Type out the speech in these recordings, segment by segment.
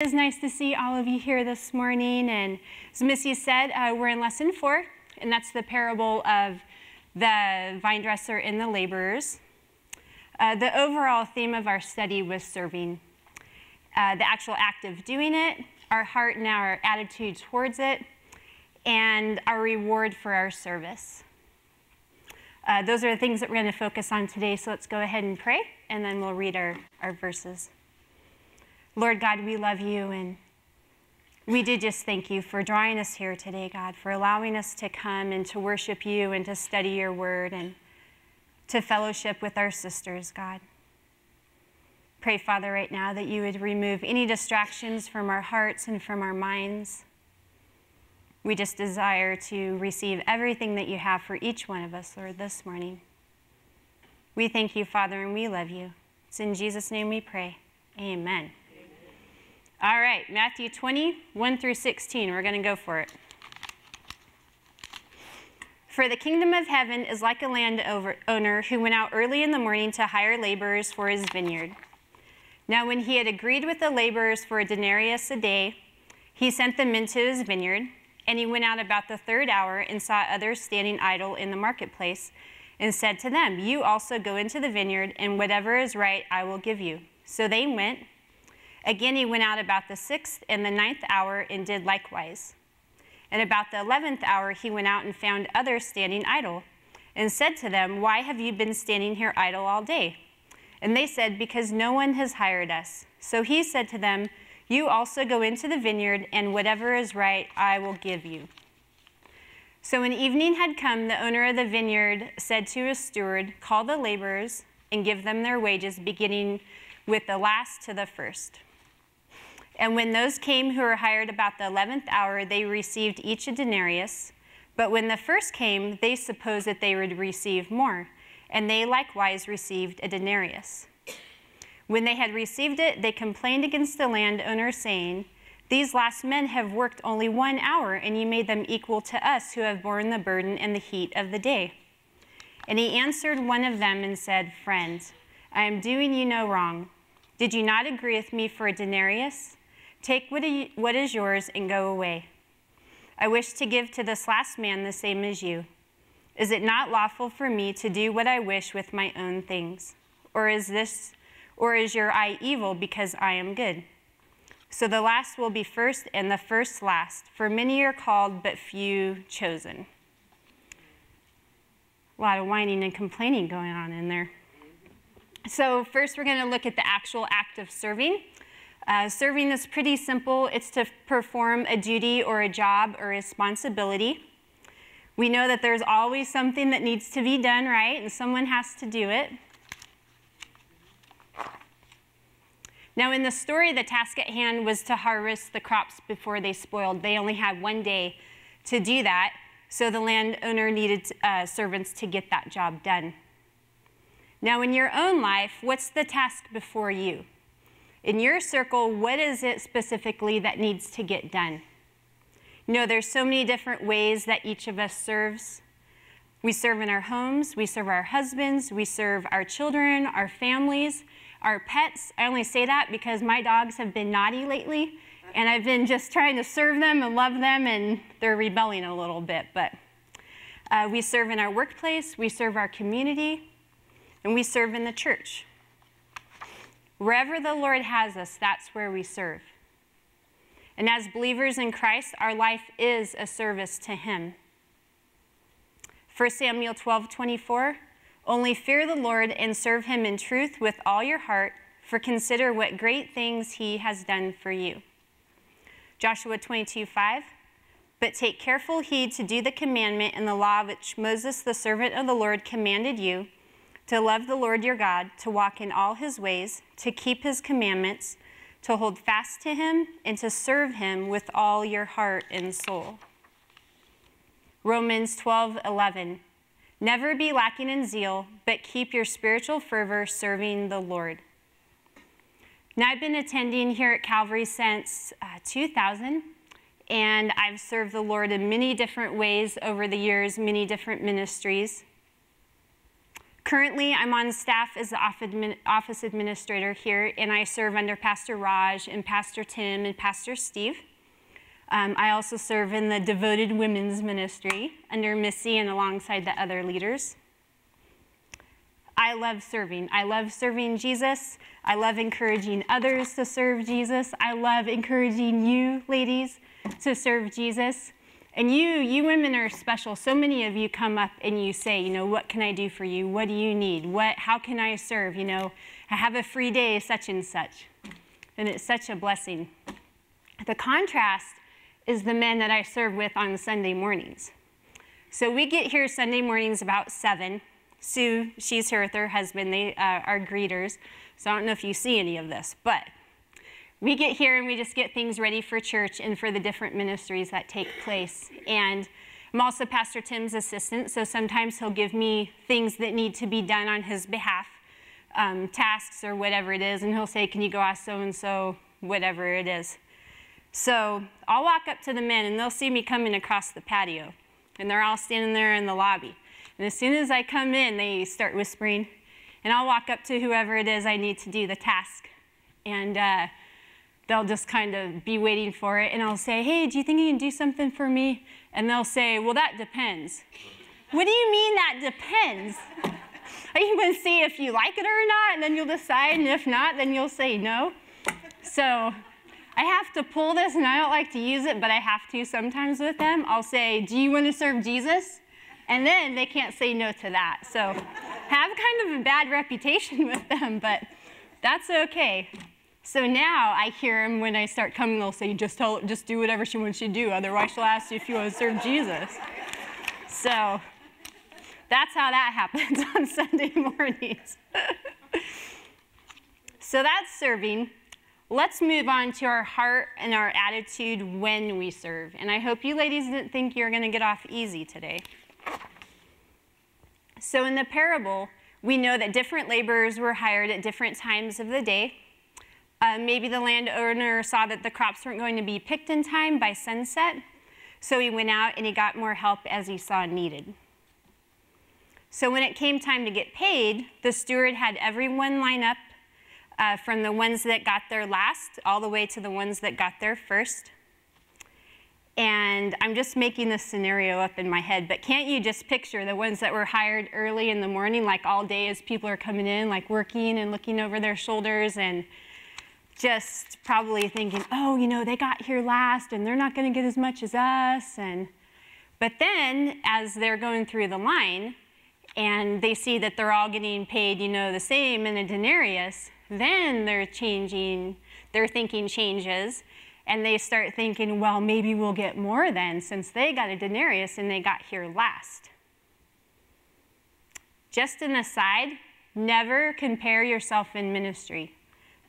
It's nice to see all of you here this morning. And as Missy said, uh, we're in lesson four, and that's the parable of the vine dresser and the laborers. Uh, the overall theme of our study was serving. Uh, the actual act of doing it, our heart and our attitude towards it, and our reward for our service. Uh, those are the things that we're going to focus on today, so let's go ahead and pray, and then we'll read our, our verses. Lord God, we love you and we do just thank you for drawing us here today, God, for allowing us to come and to worship you and to study your word and to fellowship with our sisters, God. Pray, Father, right now that you would remove any distractions from our hearts and from our minds. We just desire to receive everything that you have for each one of us, Lord, this morning. We thank you, Father, and we love you. It's in Jesus' name we pray. Amen. All right, Matthew 20, 1 through 16. We're going to go for it. For the kingdom of heaven is like a landowner who went out early in the morning to hire laborers for his vineyard. Now, when he had agreed with the laborers for a denarius a day, he sent them into his vineyard, and he went out about the third hour and saw others standing idle in the marketplace, and said to them, You also go into the vineyard, and whatever is right I will give you. So they went Again, he went out about the sixth and the ninth hour and did likewise. And about the eleventh hour, he went out and found others standing idle, and said to them, Why have you been standing here idle all day? And they said, Because no one has hired us. So he said to them, You also go into the vineyard, and whatever is right, I will give you. So when evening had come, the owner of the vineyard said to his steward, Call the laborers and give them their wages, beginning with the last to the first. And when those came who were hired about the eleventh hour, they received each a denarius. But when the first came, they supposed that they would receive more, and they likewise received a denarius. When they had received it, they complained against the landowner, saying, These last men have worked only one hour, and you made them equal to us who have borne the burden and the heat of the day. And he answered one of them and said, Friend, I am doing you no wrong. Did you not agree with me for a denarius? Take what is yours and go away. I wish to give to this last man the same as you. Is it not lawful for me to do what I wish with my own things? Or is this or is your eye evil because I am good? So the last will be first and the first last, for many are called but few chosen. A lot of whining and complaining going on in there. So first we're going to look at the actual act of serving. Uh, serving is pretty simple. It's to perform a duty or a job or responsibility. We know that there's always something that needs to be done right, and someone has to do it. Now, in the story, the task at hand was to harvest the crops before they spoiled. They only had one day to do that, so the landowner needed uh, servants to get that job done. Now, in your own life, what's the task before you? In your circle, what is it specifically that needs to get done? You know, there's so many different ways that each of us serves. We serve in our homes, we serve our husbands, we serve our children, our families, our pets. I only say that because my dogs have been naughty lately, and I've been just trying to serve them and love them, and they're rebelling a little bit. But uh, we serve in our workplace, we serve our community, and we serve in the church. Wherever the Lord has us, that's where we serve. And as believers in Christ, our life is a service to Him. 1 Samuel 12 24, only fear the Lord and serve Him in truth with all your heart, for consider what great things He has done for you. Joshua 22 5, but take careful heed to do the commandment and the law which Moses, the servant of the Lord, commanded you to love the Lord your God, to walk in all his ways, to keep his commandments, to hold fast to him, and to serve him with all your heart and soul. Romans 12 11. Never be lacking in zeal, but keep your spiritual fervor serving the Lord. Now, I've been attending here at Calvary since uh, 2000, and I've served the Lord in many different ways over the years, many different ministries. Currently, I'm on staff as the office administrator here, and I serve under Pastor Raj and Pastor Tim and Pastor Steve. Um, I also serve in the Devoted Women's Ministry under Missy and alongside the other leaders. I love serving. I love serving Jesus. I love encouraging others to serve Jesus. I love encouraging you, ladies, to serve Jesus. And you, you women are special. So many of you come up and you say, you know, what can I do for you? What do you need? What, how can I serve? You know, I have a free day, such and such. And it's such a blessing. The contrast is the men that I serve with on Sunday mornings. So we get here Sunday mornings about 7. Sue, she's here with her husband. They uh, are greeters. So I don't know if you see any of this, but we get here and we just get things ready for church and for the different ministries that take place. And I'm also Pastor Tim's assistant, so sometimes he'll give me things that need to be done on his behalf, um, tasks or whatever it is, and he'll say, Can you go ask so and so, whatever it is. So I'll walk up to the men and they'll see me coming across the patio, and they're all standing there in the lobby. And as soon as I come in, they start whispering, and I'll walk up to whoever it is I need to do the task. And uh, they'll just kind of be waiting for it. And I'll say, hey, do you think you can do something for me? And they'll say, well, that depends. what do you mean that depends? Are you going to see if you like it or not? And then you'll decide. And if not, then you'll say no. So I have to pull this, and I don't like to use it, but I have to sometimes with them. I'll say, do you want to serve Jesus? And then they can't say no to that. So have kind of a bad reputation with them, but that's okay. So now I hear him when I start coming, they'll say, just tell, just do whatever she wants you to do. Otherwise, she'll ask you if you want to serve Jesus. So that's how that happens on Sunday mornings. so that's serving. Let's move on to our heart and our attitude when we serve. And I hope you ladies didn't think you're going to get off easy today. So in the parable, we know that different laborers were hired at different times of the day. Uh, maybe the landowner saw that the crops weren't going to be picked in time by sunset, so he went out and he got more help as he saw needed. So when it came time to get paid, the steward had everyone line up uh, from the ones that got there last all the way to the ones that got there first. And I'm just making this scenario up in my head, but can't you just picture the ones that were hired early in the morning, like all day as people are coming in, like working and looking over their shoulders and just probably thinking, oh, you know, they got here last and they're not going to get as much as us. And, but then as they're going through the line and they see that they're all getting paid, you know, the same in a denarius, then they're changing, their thinking changes and they start thinking, well, maybe we'll get more then since they got a denarius and they got here last. Just an aside, never compare yourself in ministry.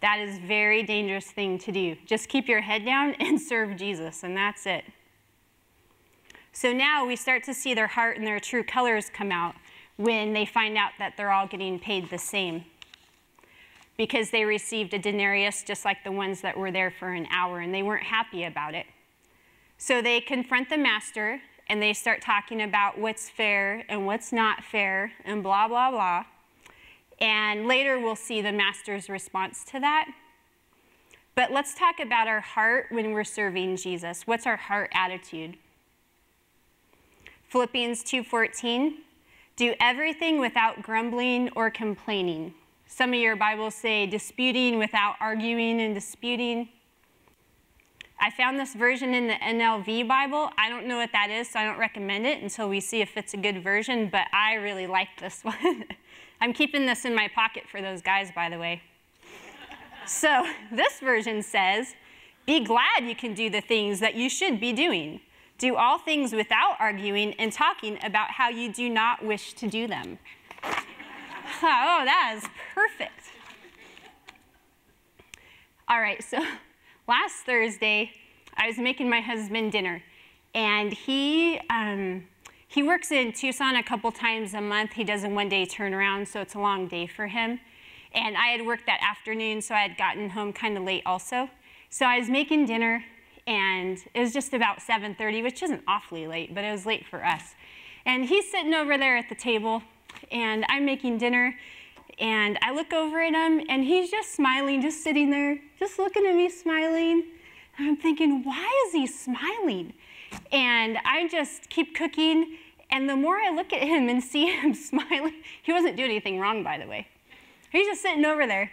That is very dangerous thing to do. Just keep your head down and serve Jesus, and that's it. So now we start to see their heart and their true colors come out when they find out that they're all getting paid the same. Because they received a denarius just like the ones that were there for an hour, and they weren't happy about it. So they confront the master and they start talking about what's fair and what's not fair and blah, blah, blah. And later we'll see the master's response to that. But let's talk about our heart when we're serving Jesus. What's our heart attitude? Philippians 2:14 Do everything without grumbling or complaining. Some of your Bibles say disputing without arguing and disputing. I found this version in the NLV Bible. I don't know what that is, so I don't recommend it until we see if it's a good version, but I really like this one. I'm keeping this in my pocket for those guys, by the way. so this version says, Be glad you can do the things that you should be doing. Do all things without arguing and talking about how you do not wish to do them. oh, that is perfect. All right, so last Thursday, I was making my husband dinner, and he, um, he works in Tucson a couple times a month. He does a one day turnaround, so it's a long day for him. And I had worked that afternoon, so I had gotten home kind of late also. So I was making dinner, and it was just about 7.30, which isn't awfully late, but it was late for us. And he's sitting over there at the table, and I'm making dinner. And I look over at him, and he's just smiling, just sitting there, just looking at me, smiling. And I'm thinking, why is he smiling? And I just keep cooking. And the more I look at him and see him smiling, he wasn't doing anything wrong, by the way. He's just sitting over there.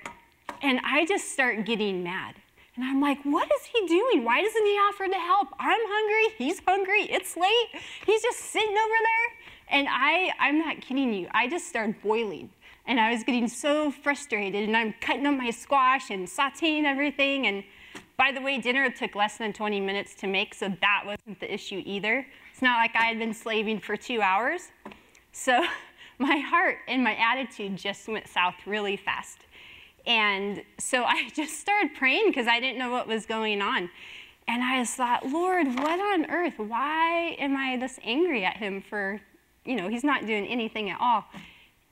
And I just start getting mad. And I'm like, what is he doing? Why doesn't he offer to help? I'm hungry. He's hungry. It's late. He's just sitting over there. And I, I'm not kidding you. I just started boiling. And I was getting so frustrated. And I'm cutting up my squash and sauteing everything. And by the way, dinner took less than 20 minutes to make, so that wasn't the issue either. It's not like I had been slaving for two hours. So my heart and my attitude just went south really fast. And so I just started praying because I didn't know what was going on. And I just thought, Lord, what on earth? Why am I this angry at him for, you know, he's not doing anything at all?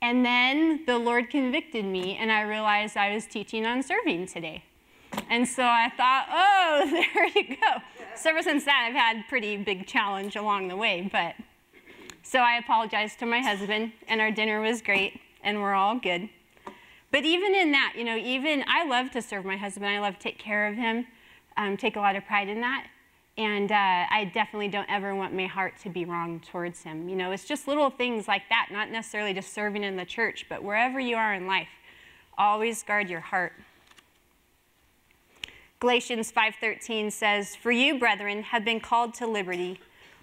And then the Lord convicted me, and I realized I was teaching on serving today. And so I thought, oh, there you go. So ever since that, I've had pretty big challenge along the way. But so I apologized to my husband, and our dinner was great, and we're all good. But even in that, you know, even I love to serve my husband. I love to take care of him, um, take a lot of pride in that. And uh, I definitely don't ever want my heart to be wrong towards him. You know, it's just little things like that, not necessarily just serving in the church, but wherever you are in life, always guard your heart. Galatians 5:13 says, "For you, brethren, have been called to liberty.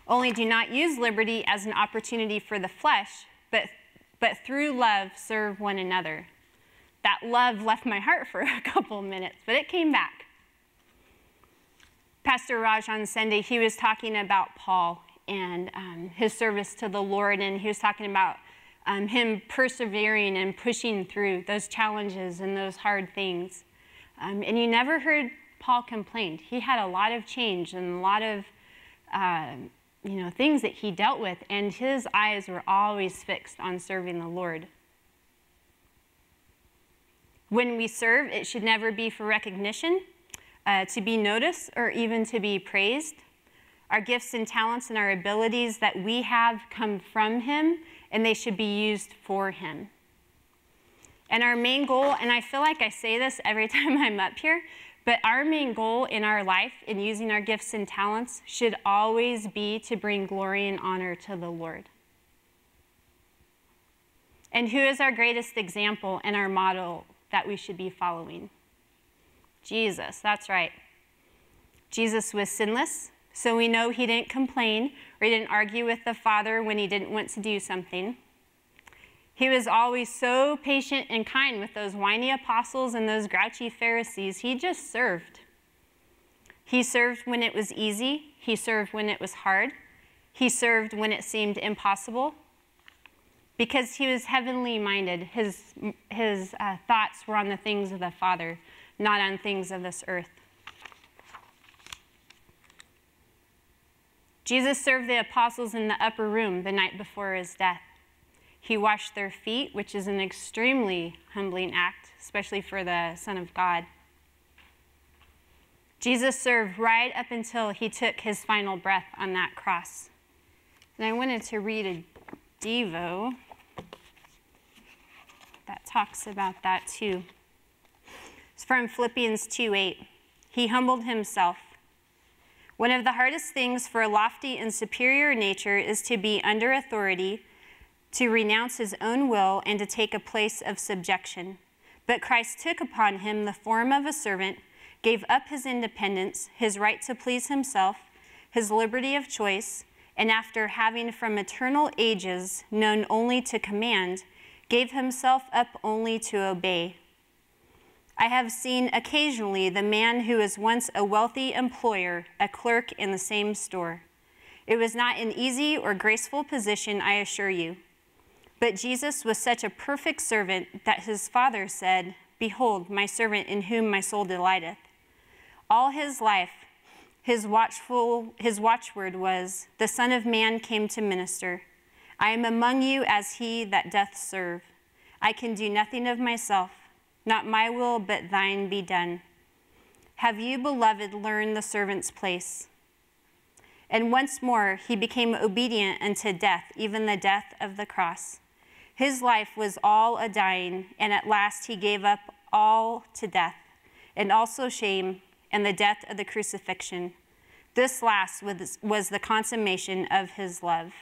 Only do not use liberty as an opportunity for the flesh, but but through love serve one another." That love left my heart for a couple minutes, but it came back. Pastor Raj on Sunday, he was talking about Paul and um, his service to the Lord, and he was talking about um, him persevering and pushing through those challenges and those hard things. Um, and you never heard Paul complained. He had a lot of change and a lot of, uh, you know, things that he dealt with, and his eyes were always fixed on serving the Lord. When we serve, it should never be for recognition, uh, to be noticed, or even to be praised. Our gifts and talents and our abilities that we have come from Him, and they should be used for Him. And our main goal, and I feel like I say this every time I'm up here, but our main goal in our life in using our gifts and talents should always be to bring glory and honor to the Lord. And who is our greatest example and our model that we should be following? Jesus, that's right. Jesus was sinless, so we know he didn't complain or he didn't argue with the Father when he didn't want to do something. He was always so patient and kind with those whiny apostles and those grouchy Pharisees. He just served. He served when it was easy, he served when it was hard, he served when it seemed impossible. Because he was heavenly minded, his, his uh, thoughts were on the things of the Father, not on things of this earth. Jesus served the apostles in the upper room the night before his death. He washed their feet, which is an extremely humbling act, especially for the Son of God. Jesus served right up until he took his final breath on that cross. And I wanted to read a Devo that talks about that too. It's from Philippians 2 8. He humbled himself. One of the hardest things for a lofty and superior nature is to be under authority to renounce his own will and to take a place of subjection. But Christ took upon him the form of a servant, gave up his independence, his right to please himself, his liberty of choice, and after having from eternal ages known only to command, gave himself up only to obey. I have seen occasionally the man who was once a wealthy employer, a clerk in the same store. It was not an easy or graceful position, I assure you. But Jesus was such a perfect servant that his father said, Behold, my servant in whom my soul delighteth. All his life, his, watchful, his watchword was, The Son of Man came to minister. I am among you as he that doth serve. I can do nothing of myself, not my will, but thine be done. Have you, beloved, learned the servant's place? And once more he became obedient unto death, even the death of the cross. His life was all a dying, and at last he gave up all to death, and also shame and the death of the crucifixion. This last was, was the consummation of his love.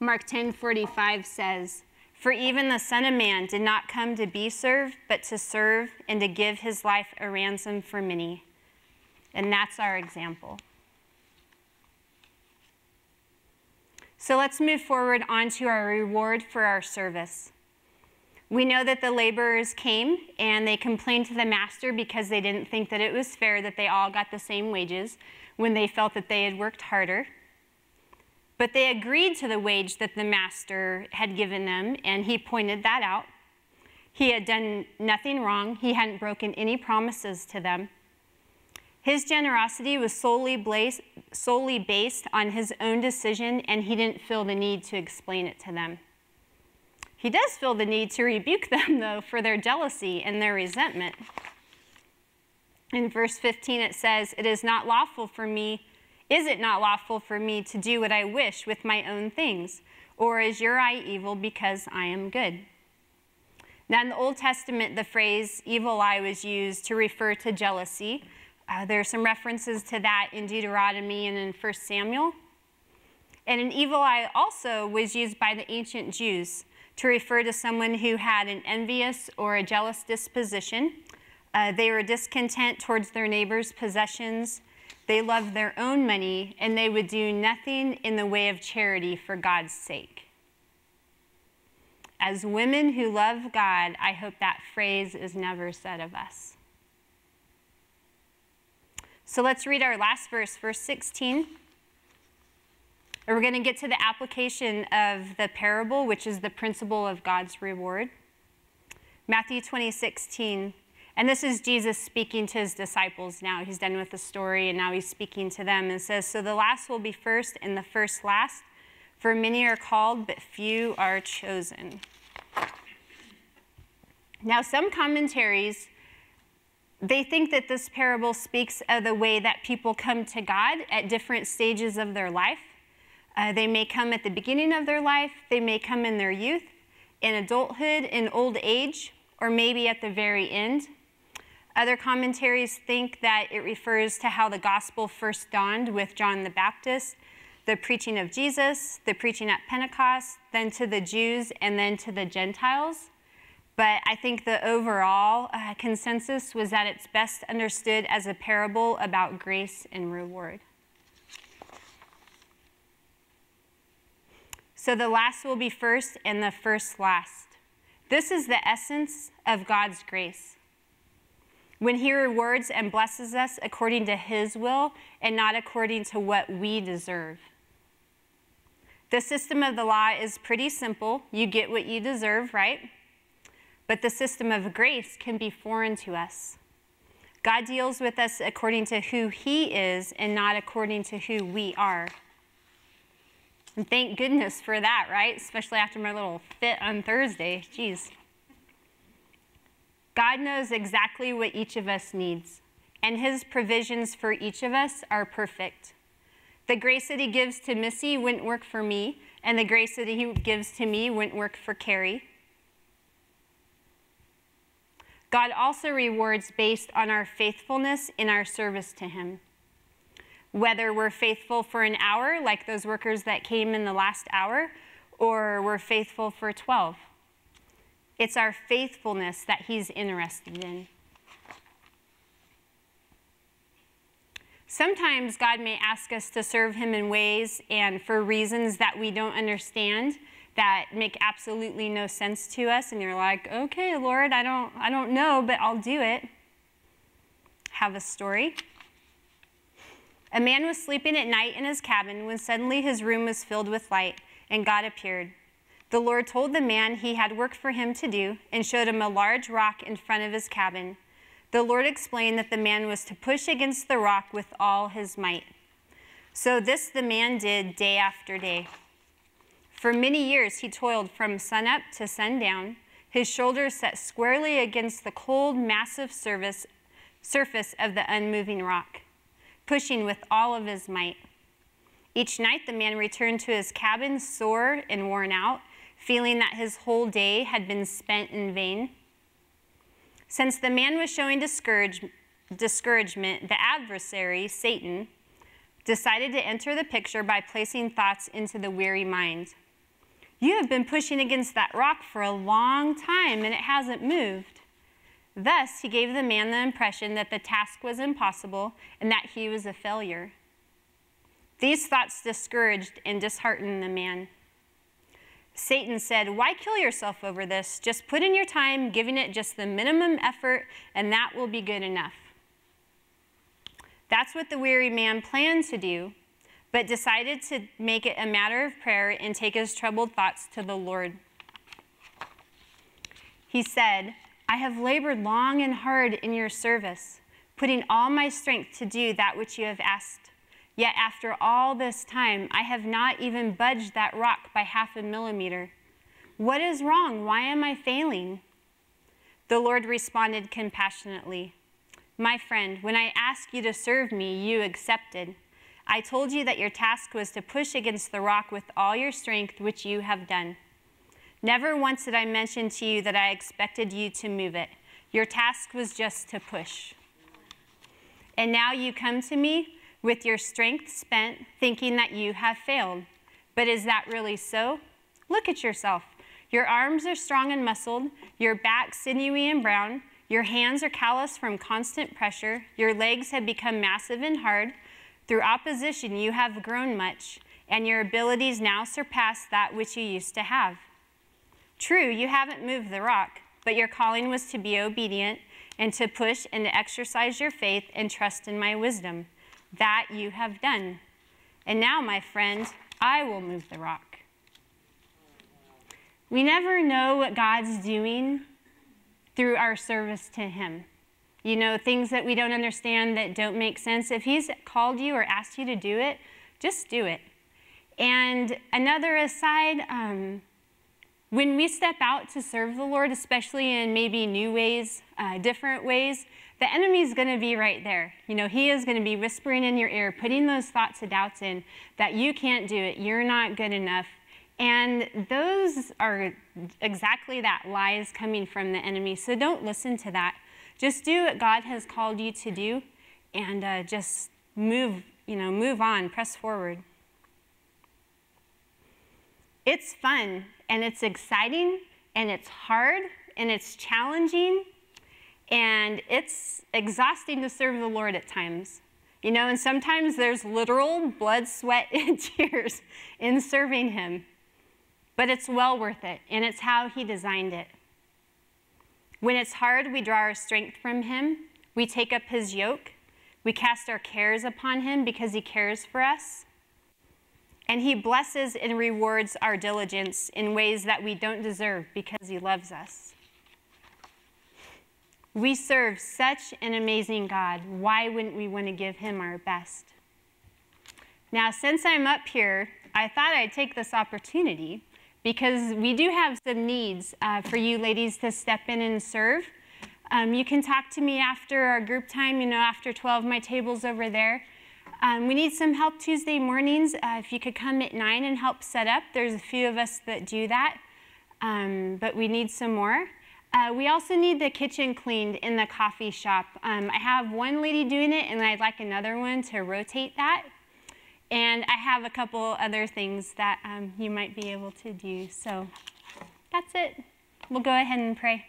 Mark 10:45 says, "For even the Son of Man did not come to be served, but to serve and to give his life a ransom for many." And that's our example. So let's move forward onto our reward for our service. We know that the laborers came and they complained to the master because they didn't think that it was fair that they all got the same wages when they felt that they had worked harder. But they agreed to the wage that the master had given them, and he pointed that out. He had done nothing wrong, he hadn't broken any promises to them. His generosity was solely, solely based on his own decision, and he didn't feel the need to explain it to them. He does feel the need to rebuke them, though, for their jealousy and their resentment. In verse 15, it says, It is not lawful for me, is it not lawful for me to do what I wish with my own things? Or is your eye evil because I am good? Now, in the Old Testament, the phrase evil eye was used to refer to jealousy uh, there are some references to that in Deuteronomy and in 1 Samuel. And an evil eye also was used by the ancient Jews to refer to someone who had an envious or a jealous disposition. Uh, they were discontent towards their neighbor's possessions. They loved their own money, and they would do nothing in the way of charity for God's sake. As women who love God, I hope that phrase is never said of us. So let's read our last verse, verse 16. And we're going to get to the application of the parable, which is the principle of God's reward. Matthew 20, 16. And this is Jesus speaking to his disciples now. He's done with the story, and now he's speaking to them and says, So the last will be first, and the first last. For many are called, but few are chosen. Now, some commentaries they think that this parable speaks of the way that people come to God at different stages of their life. Uh, they may come at the beginning of their life, they may come in their youth, in adulthood, in old age, or maybe at the very end. Other commentaries think that it refers to how the gospel first dawned with John the Baptist, the preaching of Jesus, the preaching at Pentecost, then to the Jews, and then to the Gentiles. But I think the overall uh, consensus was that it's best understood as a parable about grace and reward. So the last will be first and the first last. This is the essence of God's grace. When He rewards and blesses us according to His will and not according to what we deserve. The system of the law is pretty simple. You get what you deserve, right? But the system of grace can be foreign to us. God deals with us according to who He is and not according to who we are. And thank goodness for that, right? Especially after my little fit on Thursday. Jeez. God knows exactly what each of us needs, and His provisions for each of us are perfect. The grace that He gives to Missy wouldn't work for me, and the grace that He gives to me wouldn't work for Carrie. God also rewards based on our faithfulness in our service to Him. Whether we're faithful for an hour, like those workers that came in the last hour, or we're faithful for 12. It's our faithfulness that He's interested in. Sometimes God may ask us to serve Him in ways and for reasons that we don't understand that make absolutely no sense to us and you're like, "Okay, Lord, I don't I don't know, but I'll do it." Have a story. A man was sleeping at night in his cabin when suddenly his room was filled with light and God appeared. The Lord told the man he had work for him to do and showed him a large rock in front of his cabin. The Lord explained that the man was to push against the rock with all his might. So this the man did day after day. For many years he toiled from sunup to sundown, his shoulders set squarely against the cold, massive surface, surface of the unmoving rock, pushing with all of his might. Each night, the man returned to his cabin sore and worn out, feeling that his whole day had been spent in vain. Since the man was showing discourage, discouragement, the adversary, Satan, decided to enter the picture by placing thoughts into the weary mind. You have been pushing against that rock for a long time and it hasn't moved. Thus, he gave the man the impression that the task was impossible and that he was a failure. These thoughts discouraged and disheartened the man. Satan said, Why kill yourself over this? Just put in your time, giving it just the minimum effort, and that will be good enough. That's what the weary man planned to do, but decided to make it a matter of prayer and take his troubled thoughts to the Lord. He said, I have labored long and hard in your service, putting all my strength to do that which you have asked. Yet after all this time, I have not even budged that rock by half a millimeter. What is wrong? Why am I failing? The Lord responded compassionately My friend, when I asked you to serve me, you accepted. I told you that your task was to push against the rock with all your strength, which you have done. Never once did I mention to you that I expected you to move it. Your task was just to push. And now you come to me with your strength spent, thinking that you have failed. But is that really so? Look at yourself. Your arms are strong and muscled, your back sinewy and brown, your hands are callous from constant pressure, your legs have become massive and hard. Through opposition, you have grown much, and your abilities now surpass that which you used to have. True, you haven't moved the rock, but your calling was to be obedient and to push and to exercise your faith and trust in my wisdom. That you have done. And now, my friend, I will move the rock. We never know what God's doing through our service to Him. You know, things that we don't understand that don't make sense. If He's called you or asked you to do it, just do it. And another aside, um, when we step out to serve the Lord, especially in maybe new ways, uh, different ways, the enemy is going to be right there. You know, he is going to be whispering in your ear, putting those thoughts of doubts in that you can't do it, you're not good enough. And those are exactly that lies coming from the enemy. So don't listen to that. Just do what God has called you to do and uh, just move, you know, move on, press forward. It's fun and it's exciting and it's hard and it's challenging and it's exhausting to serve the Lord at times. You know, and sometimes there's literal blood, sweat, and tears in serving Him. But it's well worth it, and it's how He designed it. When it's hard, we draw our strength from Him. We take up His yoke. We cast our cares upon Him because He cares for us. And He blesses and rewards our diligence in ways that we don't deserve because He loves us. We serve such an amazing God. Why wouldn't we want to give him our best? Now, since I'm up here, I thought I'd take this opportunity because we do have some needs uh, for you ladies to step in and serve. Um, you can talk to me after our group time, you know, after 12, my table's over there. Um, we need some help Tuesday mornings. Uh, if you could come at 9 and help set up, there's a few of us that do that, um, but we need some more. Uh, we also need the kitchen cleaned in the coffee shop. Um, I have one lady doing it, and I'd like another one to rotate that. And I have a couple other things that um, you might be able to do. So that's it. We'll go ahead and pray.